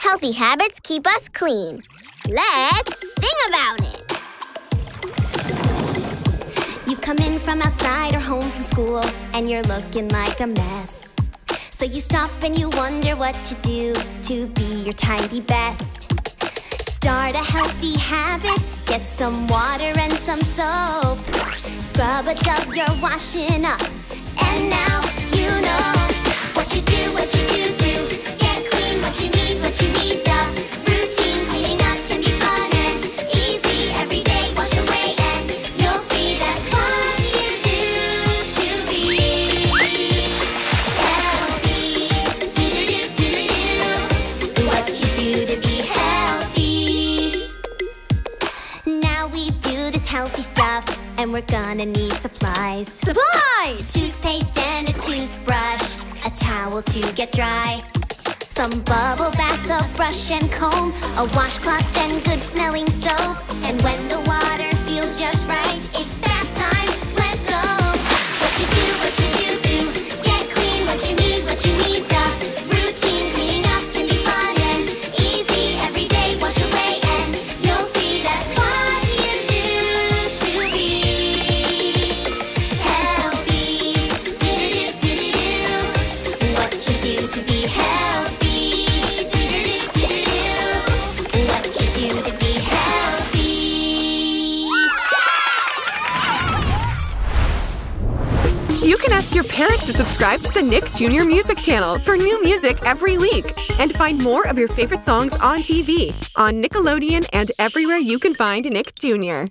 Healthy habits keep us clean. Let's sing about it. You come in from outside or home from school and you're looking like a mess. So you stop and you wonder what to do to be your tidy best. Start a healthy habit, get some water and some soap. Scrub a tub you're washing up, and now do this healthy stuff, and we're gonna need supplies. Supplies! Toothpaste and a toothbrush, a towel to get dry. Some bubble bath, a brush and comb, a washcloth and good smelling soap. And when the You can ask your parents to subscribe to the Nick Jr. Music Channel for new music every week. And find more of your favorite songs on TV, on Nickelodeon, and everywhere you can find Nick Jr.